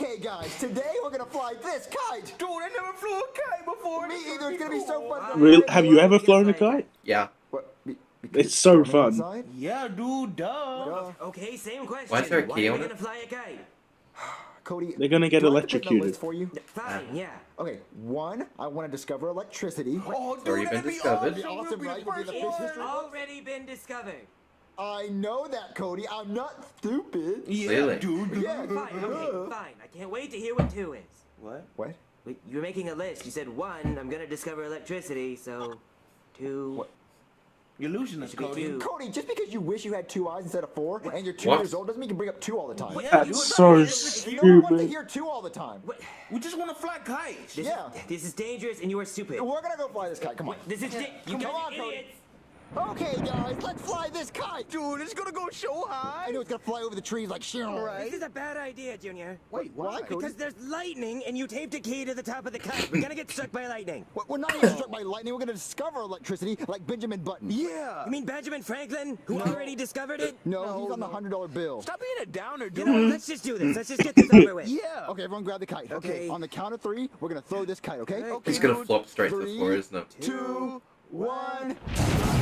Okay, guys, today we're gonna fly this kite. Dude, I never flew a kite before. Me either. It's gonna be so fun. to- Real, have you ever flown a kite? Yeah. What? Because It's so fun. outside? Yeah, dude, duh. Duh. Okay, same question. Why is there a Why key are on we it? gonna fly a kite? Cody, They're gonna get do I have to put the electrocuted. for you. Fine, ah. yeah. Okay, one, I want to discover electricity. Oh, dude, already been that'd be discovered. awesome. Awesome, We'll be right? the We'll be the first first history- Already been discovered. I know that, Cody. I'm not stupid. Yeah, Clearly. dude. dude. Yeah. Fine, okay, fine. I can't wait to hear what two is. What? What? Wait, You're making a list. You said one, I'm gonna discover electricity, so two. What? You're losing us, Cody. two. Cody, just because you wish you had two eyes instead of four, and you're two What? years old, doesn't mean you can bring up two all the time. Yeah, That's you- so No one wants to hear two all the time. What? We just want to fly kites. This Yeah. Is, this is dangerous, and you are stupid. We're gonna go fly this kite. Come on. This is da- you Come on, are Cody. Idiots. Okay, guys, let's fly this kite. Dude, it's gonna go so high. I know it's gonna fly over the trees like shit. This is a bad idea, Junior. Wait, why, Cody? Because there's lightning, and you taped a key to the top of the kite. We're gonna get struck by lightning. We're- We're not even oh. struck by lightning. We're gonna discover electricity like Benjamin Button. Yeah. You mean Benjamin Franklin, who already discovered it? No, No, he's on the hundred dollar bill. Stop being a downer, You dude. know, let's just do this. Let's just get this over with. Yeah. Okay, everyone grab the kite. Okay. On the count of three, we're gonna throw this kite, okay? Okay. It's gonna flop straight to the floor, isn't it? Two, one.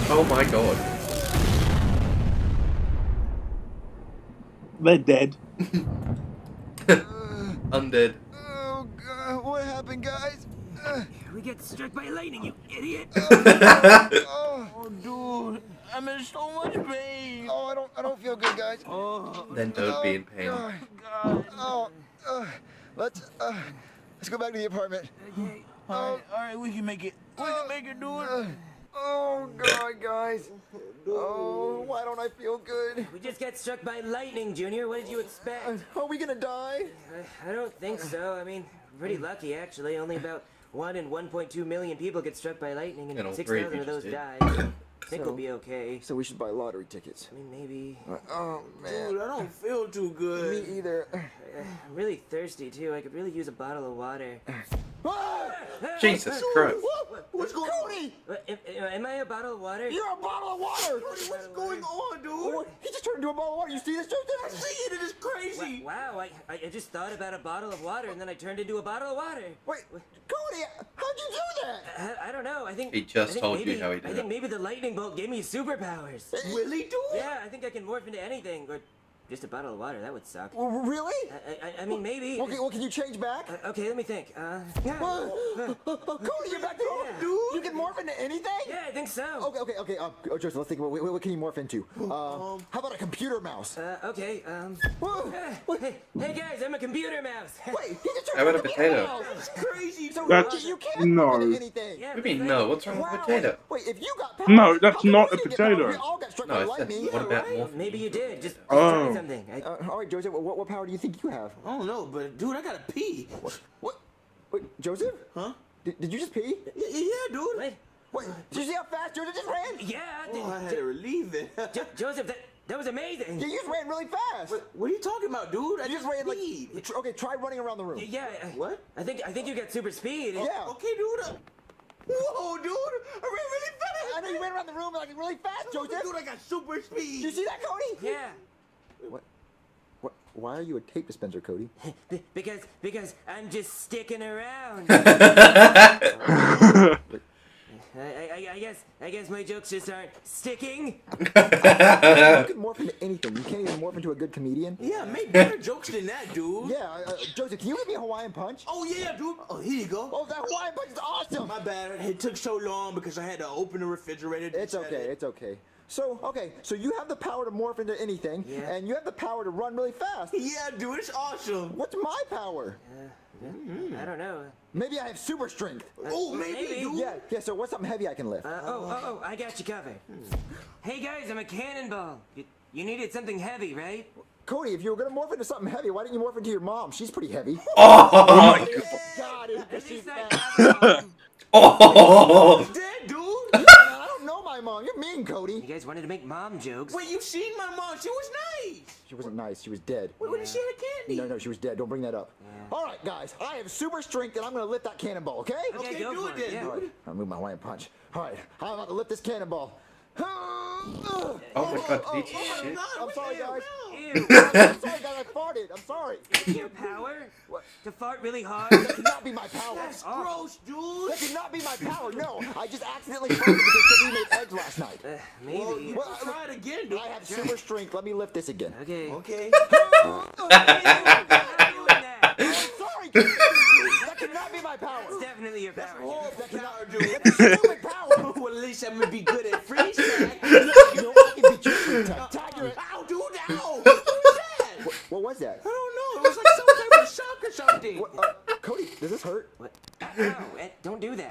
Oh my god. They're dead. Undead. Oh, God, what happened, guys? We get struck by lightning, you idiot. oh, Oh, dude, I'm in so much pain. oh, I don't, I don't feel good, guys. Oh, Then don't be in pain. God. God. Oh, uh, let's, uh, let's go back to the apartment. All right, all right, we can make it. We can make it, dude. Uh, oh, God, guys. Oh, why don't I feel good? We just got struck by lightning, Junior. What did you expect? Uh, Are we gonna die? I, I don't think so. I mean, pretty lucky, actually. Only about 1 in 1.2 million people get struck by lightning, and, And 6,000 of of those just die. So I think So- we'll be okay. So we should buy lottery tickets. I mean, maybe. Oh, man. Dude, I don't feel too good. Me either. I'm really thirsty, too. I could really use a bottle of water. Jesus Christ. What's going on? Cody, What, am, am I a bottle of water? you're a bottle of water. Cody, what's going on, Oh, dude? he just turned into a bottle of water. You see this, I see it. It is crazy. Wow, I, I I just thought about a bottle of water, and then I turned into a bottle of water. Wait, Cody, how'd you do that? Uh, I, I don't know. I think He just think told you how he did I think it. maybe the lightning bolt gave me superpowers. Really, dude? Yeah, I think I can morph into anything, or just a bottle of water. That would suck. Well, really? I, I, I mean, maybe. Okay, well, can you change back? Uh, okay, let me think. Uh, Cody, you're back to normal, Yeah. dude. You can morph into anything? yeah, I think so. Okay, okay, okay. Uh, oh, Joseph, let's think. What, what, what can you morph into? Uh, how about a computer mouse? Uh, okay. Um. Whoa, uh, hey, hey guys, I'm a computer mouse. Wait, he just turned How about into a potato? That's crazy. So That's- you can't no. morph into anything. yeah, What do you mean, no? What's wrong with a potato? Wait, if you got powers, No, that's not a didn't get potato. We all got struck No, by I lightning. what about Right? morph? Maybe you did. Just, just Oh. Tell me something. I, Uh, all right, Joseph. What, what power do you think you have? I don't know, but dude, I gotta pee. What? Wait, Joseph? Huh? Did, did you just pee? Yeah, yeah, dude. what? Wait, did you see how fast Joseph just ran? Yeah. Oh, I had Jo- to relieve it. Jo- Joseph, that that was amazing. Yeah, you just ran really fast. what are you talking about, dude? I You just ran like. peed. tr- Okay, try running around the room. Yeah. I- What? I think I think you got super speed. Yeah. Okay, dude. uh, Whoa, dude! I ran really fast. I know you ran around the room like really fast, Joseph. Dude, I got super speed. Did you see that, Cody? Yeah. What? What? Why are you a tape dispenser, Cody? B- because because I'm just sticking around. I, I, I guess I guess my jokes just aren't sticking. You can morph into anything. You can't even morph into a good comedian. Yeah, make better jokes than that, dude. Yeah, uh, Joseph, can you give me a Hawaiian punch? Oh yeah, dude. Oh, here you go. Oh, that Hawaiian punch is awesome. My bad. It took so long because I had to open the refrigerator. It's okay. it. It's okay. So, okay, so you have the power to morph into anything, Yeah. and you have the power to run really fast. Yeah, dude, it's awesome. What's my power? I don't know. Maybe I have super strength. Oh, maybe, maybe. dude. Yeah, yeah. So what's something heavy I can lift? Uh, oh, oh, oh, I got you covered. Hey guys, I'm a cannonball. You, you needed something heavy, right? Cody, if you were gonna morph into something heavy, why didn't you morph into your mom? She's pretty heavy. Oh, God, is At she least I fat? have oh, mom. You're mean, Cody. You guys wanted to make mom jokes. Wait, you've seen my mom? She was nice. She wasn't nice. She was dead. Wait, when did she have candy? No, no, she was dead. Don't bring that up. All right, guys. I have super strength, and I'm gonna lift that cannonball. Okay? Okay, Okay, go do it it. then, Yeah. dude. All right. I'll move my Hawaiian punch. All right. I'm about to lift this cannonball. Oh my god, did he Oh, shit? God, I'm sorry, the guys. Ew. I'm sorry, guys. I farted. I'm sorry. Is it your power? What? To fart really hard? That could not be my power. That's Oh. gross, dude. That could not be my power. No, I just accidentally farted because we made eggs last night. Uh, Well, maybe. Well, let's try it again, dude. I have super strength. Let me lift this again. Okay. Okay. Stop doing. I'm sorry. that could not be my power. It's definitely your power. Oh, That power, cannot dude. That's a stupid power. well, at least I'm gonna be good at freestyle. No, I can beat you. free tag. Tag your- Ow, dude, ow! What was that? What was that? I don't know. It was like some type of shock or something. What, uh, Cody, does this hurt? What? No, Ed, don't do that.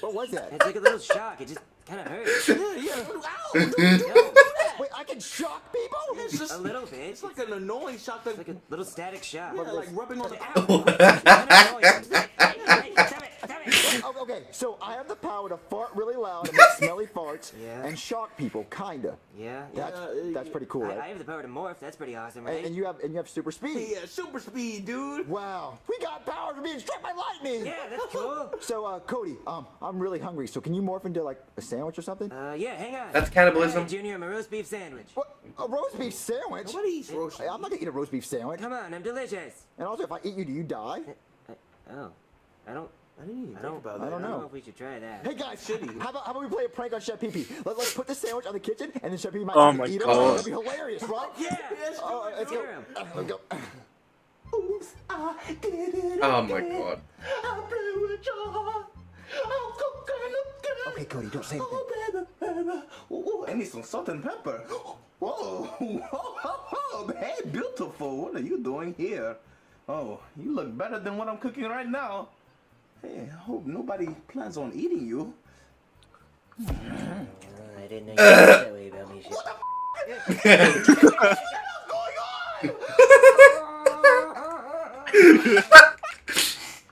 What was that? It's like a little shock. It just kind of hurts. Yeah, yeah. Ow! Dude, don't do No, that. Wait, I can shock people? It's just a little bit. It's like an annoying shock. Like, like a little static shock. yeah, like rubbing on the. It's kinda annoying. Hey, hey, stop it! Stop it! Oh, okay, so I have the power to fart really loud and make smelly farts Yeah. and shock people, kinda. Yeah. That's uh, that's pretty cool, I, right? I have the power to morph. That's pretty awesome, and, right? and you have and you have super speed. Yeah, super speed, dude. Wow, we got power for being struck by lightning. Yeah, that's cool. So, uh, Cody, um, I'm really hungry. So, can you morph into like a sandwich or something? Uh, yeah, hang on. That's cannibalism. Hey, Junior, I'm a roast beef sandwich. what? A roast beef sandwich? Nobody eats roast. Hey, I'm not gonna eat a roast beef sandwich. Come on, I'm delicious. And also, if I eat you, do you die? Oh, I don't. I didn't even I think don't. about I don't know. if we should try that. Hey guys, Shitty. how about how about we play a prank on Chef Pee Pee? Let, let's put the sandwich on the kitchen, and then Chef Pee Pee might Oh eat my it. God. That'd be hilarious, right? Yeah. Yes, Oh, let's go. Hear 'em. Uh, let's go. Oops, I did it Oh my again. god. I play with your heart. I'm cooking again. Okay, Cody, don't say anything. Oh, baby, baby. Ooh, ooh, I need some salt and pepper. Whoa, whoa, hey, beautiful. What are you doing here? Oh, you look better than what I'm cooking right now. Hey, I hope nobody plans on eating you. I didn't know you felt that way about me. Shit.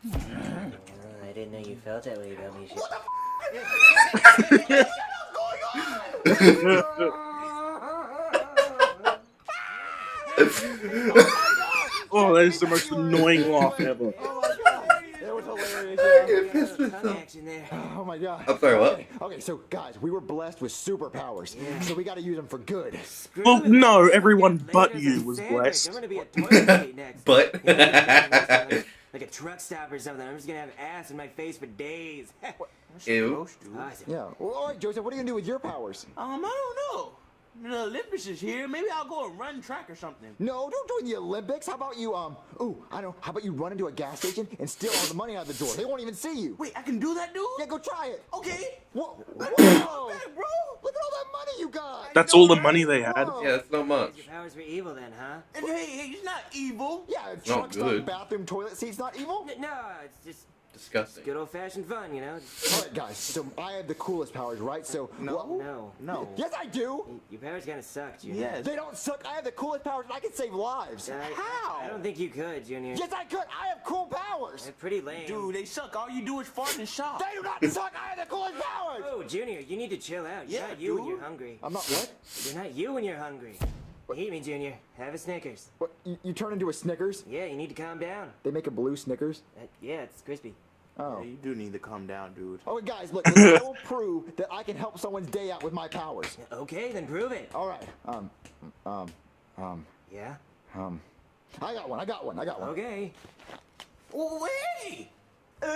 Uh, I didn't know you felt that way about me. Shit. Oh, that is the most annoying laugh ever. Oh my god, it was hilarious. yeah. Tongue action there. Oh my god. I'm sorry, what? Okay, okay, so guys, we were blessed with superpowers, so we got to use them for good. Well, no, everyone but you was sandwich. blessed. I'm gonna be a next. But- like, like a truck stop or something. I'm just gonna have ass in my face for days. Ew. Gross, Yeah. Well, all right, Joseph, what are you gonna do with your powers? Um, I don't know. The Olympics is here. Maybe I'll go and run track or something. No, don't join the Olympics. How about you, um, ooh, I know. How about you run into a gas station and steal all the money out of the door? They won't even see you. Wait, I can do that, dude? Yeah, go try it. Okay. Whoa, I whoa. don't know that, bro. Look at all that money you got. That's all the money they had. Whoa. Yeah, that's not much. Your powers were evil then, huh? And hey, hey, he's not evil. Yeah, a not truck stop, good. bathroom, toilet seats, not evil. N- No, it's just Disgusting. good old fashioned fun, you know? All right, guys. So I have the coolest powers, right? So No. No. No. Yes, I do. Your powers kind of suck, Junior. Yes. They don't suck. I have the coolest powers, and I can save lives. I, How? I don't think you could, Junior. Yes, I could. I have cool powers. They're pretty lame. Dude, they suck. All you do is fart and shop. They do not suck. I have the coolest powers. Oh, Junior, you need to chill out. You're Yeah, not you when you're hungry. I'm not what? You're not you when you're hungry. Eat me, Junior. Have a Snickers. What? You, you turn into a Snickers? Yeah, you need to calm down. They make a blue Snickers. Uh, yeah, it's crispy. Oh. Yeah, you do need to calm down, dude. Oh, guys, look. I will prove that I can help someone's day out with my powers. Okay, then prove it. All right. Um, um, um, Yeah? um. I got one. I got one. I got one. Okay. Oh, wait! Uh, uh,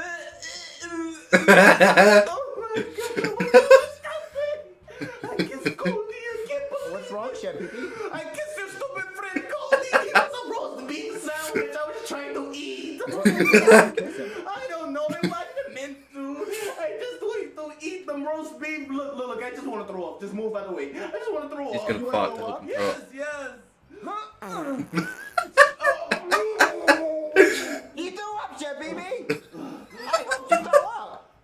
uh, oh my god, I kiss Goldie again, buddy. What's wrong, Chef Pee Pee? I kissed your stupid friend Goldie. He was a roast beef sandwich I was trying to eat. I don't know. It wasn't meant to. I just wanted to eat the roast beef. Look, look, look. I just want to throw up. Just move out of the way. I just want to throw He's up. gonna fart wanna throw look up? and throw up. Yes, yes. Oh, you threw up, Chef Pee Pee. I hope you throw up.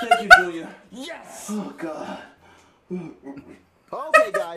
Thank you, Julia. Yes. Oh, God.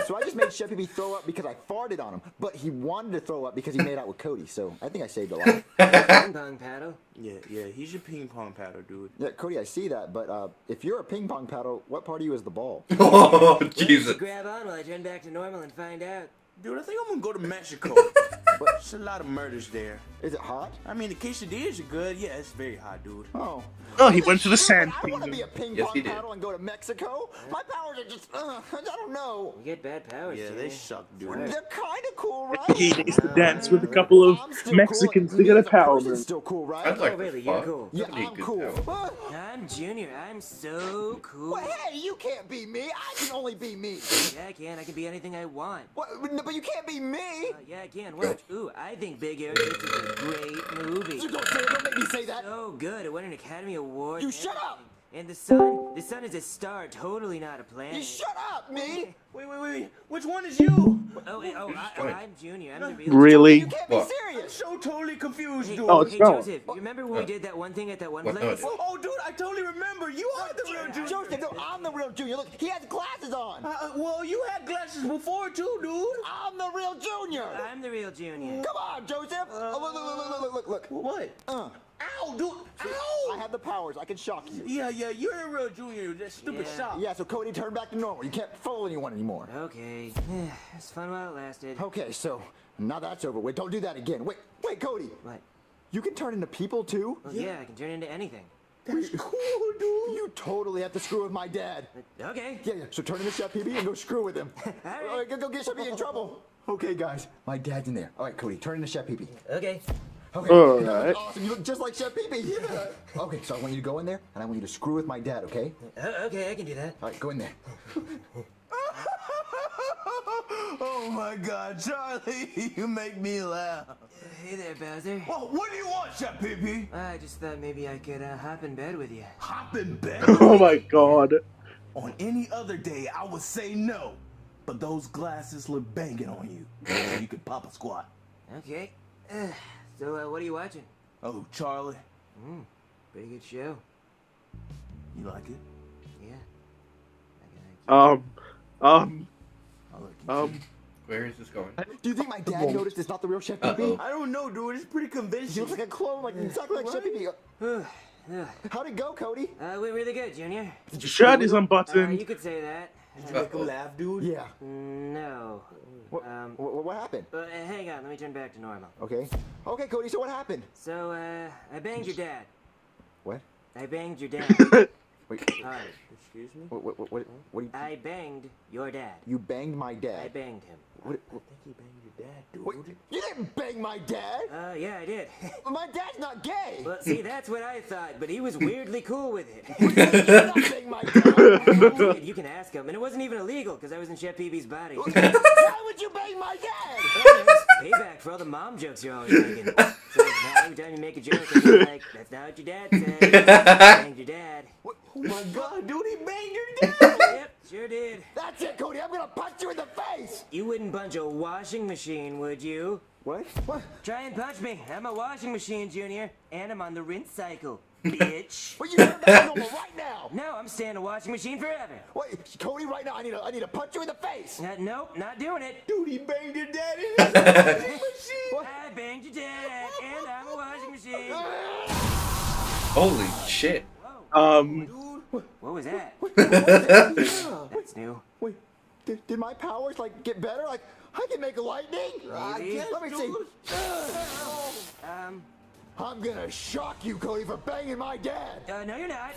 Okay, guys. So I just made Chef Pee Pee throw up because I farted on him, but he wanted to throw up because he made out with Cody. So I think I saved a life. Ping pong paddle. Yeah, yeah. He's your ping pong paddle, dude. Yeah, Cody, I see that. But uh, if you're a ping pong paddle, what part of you is the ball? Oh, Jesus. Grab on while I turn back to normal and find out. Dude, I think I'm gonna go to Mexico. There's a lot of murders there. Is it hot? I mean, the quesadillas are good. Yeah, it's very hot, dude. Oh. Oh, he went to the sand I want to be a ping Yes, pong he paddle and go to Mexico. My powers are just, uh, I don't know. You get bad powers. Yeah, Junior. they suck, dude. Sorry. They're kind of cool, right? He needs to dance with a couple of Mexicans cool. to get a power person's move. still cool, right? I'd like Oh, really? to You're fuck. cool. yeah, That'd be a I'm cool. I'm Junior. I'm so cool. Well, hey, you can't be me. I can only be me. Yeah, I can. I can be anything I want. What? No, But you can't be me. Uh, yeah, I can. Watch. Ooh, I think Big Air 6 is a great movie. You don't say it. Don't make me say that. So good. It won an Academy Award. You shut up! And the sun, the sun is a star, totally not a planet. You shut up, me. Wait, wait, wait. Which one is you? Oh, wait, oh, I, I'm Junior. I'm the real. You can't be What? I'm serious. so totally confused, Hey, dude. Oh, it's hey Noah. Joseph, you remember when we did that one thing at that one What? place? Oh, Oh, dude, I totally remember. You are the real dude. Joseph, no, I'm the real junior. Look, he has glasses on. Uh, uh, well, you had glasses before too, dude. I'm the real junior. I'm the real Junior. Come on, Joseph. Oh, look, look, look, look, look, look, look. What? Uh, Ow, dude. Ow. I have the powers. I can shock you. Yeah, yeah, you're a real junior. That stupid Yeah. shot. Yeah, so Cody, turn back to normal. You can't fool anyone anymore. Okay. it's fun while it lasted. Okay, so now that's over with. Don't do that again. Wait, wait, Cody. What? You can turn into people too? Well, yeah. I can turn into anything. That's cool, dude. You totally have to screw with my dad. Okay. Yeah, yeah. So turn into Chef Pee Pee and go screw with him. All right. All right, go, go get Chef Pee Pee in trouble. Okay, guys. My dad's in there. All right, Cody, turn into Chef Pee Pee. Okay. Okay. All that. Awesome. You look just like Chef Pee Pee. Yeah. Okay, so I want you to go in there and I want you to screw with my dad, okay? Uh, okay, I can do that. All right, go in there. oh my God, Charlie, you make me laugh. Hey there, Bowser. Well, what do you want, Chef Pee I just thought maybe I could uh, hop in bed with you. Hop in bed. Oh my god. on any other day, I would say no. But those glasses look banging on you. you could pop a squat. Okay. Uh, so, uh, what are you watching? Oh, Charlie, Pretty good show. you like it? Yeah. I Um, um, I like you um. Where is this going? Do you think my dad noticed it's not the real Chef Pee Pee? Uh-oh. I don't know, dude. It's pretty convincing. He convincing. looks like a clone, like exactly like Chef Pee Pee. Ugh. How'd it go, Cody? Uh, went really good, Junior. Shirt is Uh, unbuttoned. you could say that. Did you make him laugh, dude? Yeah. No. What, Um, what, what happened? uh, hang on, let me turn back to normal. Okay. Okay, Cody, so what happened? So, uh, I banged your dad. What? I banged your dad. Wait, Hard. Excuse me? what, what, what, what, what you, I banged your dad. you banged my dad. I banged him. What, I think he banged your dad, dude. what, you didn't bang my dad! Uh, yeah, I did. My dad's not gay! well, see, that's what I thought, but he was weirdly cool with it. You did not bang my dad! Dude, you can ask him, and it wasn't even illegal because I was in Chef Pee Pee's body. Why would you bang my dad? Payback for all the mom jokes you're always making. So now every time you make a joke, I'm like, that's not what your dad said. Banged your dad. Oh my God, dude, he banged your dad. Yep, sure did. That's it, Cody, I'm gonna punch you in the face! You wouldn't punch a washing machine, would you? What? What? Try and punch me. I'm a washing machine, Junior, and I'm on the rinse cycle, bitch. Well, you turn back to normal right now! No, I'm staying a washing machine forever. Wait, Cody, right now, I need to, I need to punch you in the face! Uh, nope, not doing it. dude, he banged your dad in his washing machine. What? I banged your dad, and I'm a washing machine. Holy shit. Um, What was that? That's new. Wait, did, did my powers, like, get better? Like, I can make lightning? Maybe. Let me see. Um, I'm gonna shock you, Cody, for banging my dad! uh, no, you're not.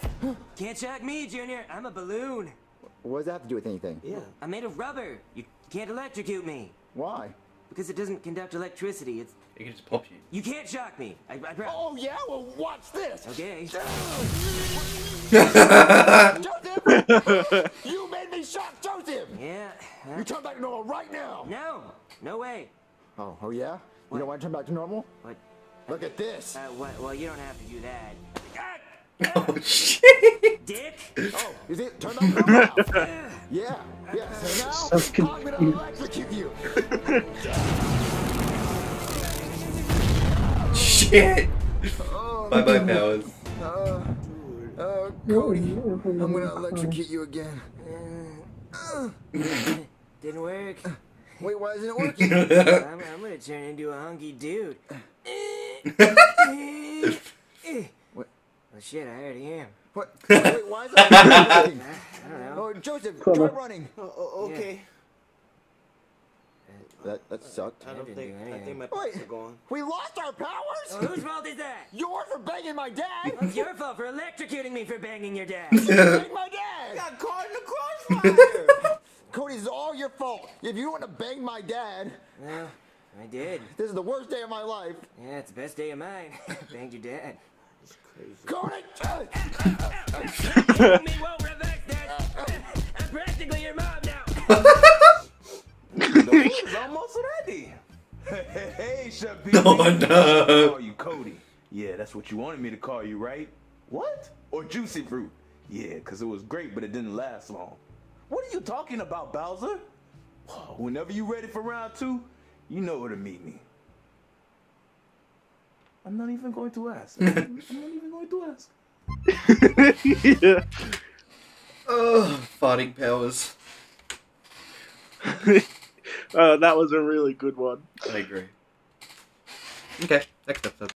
Can't shock me, Junior. I'm a balloon. What does that have to do with anything? Yeah. I'm made of rubber. You can't electrocute me Why? because it doesn't conduct electricity. It's He can just pop you. you can't shock me. I, I promise. Oh, yeah? Well, watch this! Okay. Joseph! you made me shock Joseph! Yeah. uh, You turn back to normal right now! no. No way. Oh, oh yeah? You don't want to turn back to normal? What? Look at this! Uh, what? Well, you don't have to do that. Oh shit. Dick. Oh, you see it? Turn back to normal now! Yeah, yeah. So now, I'm gonna electrocute you! Shit. Bye bye powers. Uh, Cody, I'm gonna electrocute you again. Didn't work. Wait, why isn't it working? I'm, I'm gonna turn into a hunky dude. What? Well, shit, I already am. What? Wait, why is it working? I don't know. Oh, Joseph, try running. Oh, oh, okay. That that sucked. I don't didn't think- do I think my Wait, powers are gone. we lost our powers? Well, whose fault is that? Yours for banging my dad. It's your fault for electrocuting me for banging your dad. Bang my dad. got caught in the crossfire. Cody, this is all your fault. If you want to bang my dad, well, I did. this is the worst day of my life. Yeah, it's the best day of mine. Banged your dad. It's crazy. Cody! Banging me won't reverse that. I'm practically your mom now. The food is almost ready. Hey, hey, Chef Pee. Oh, no. Call you Cody. Yeah, that's what you wanted me to call you, right? What? Or Juicy Fruit? Yeah, because it was great, but it didn't last long. What are you talking about, Bowser? Whenever you're ready for round two, you know where to meet me. I'm not even going to ask. I'm not even going to ask. yeah. Oh, farting powers. Uh, that was a really good one. I agree. Okay, next episode.